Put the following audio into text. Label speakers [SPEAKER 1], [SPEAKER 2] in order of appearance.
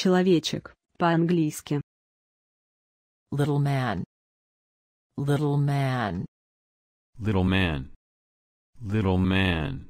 [SPEAKER 1] Человечек, по-английски.
[SPEAKER 2] Little man. Little man.
[SPEAKER 3] Little man. Little man.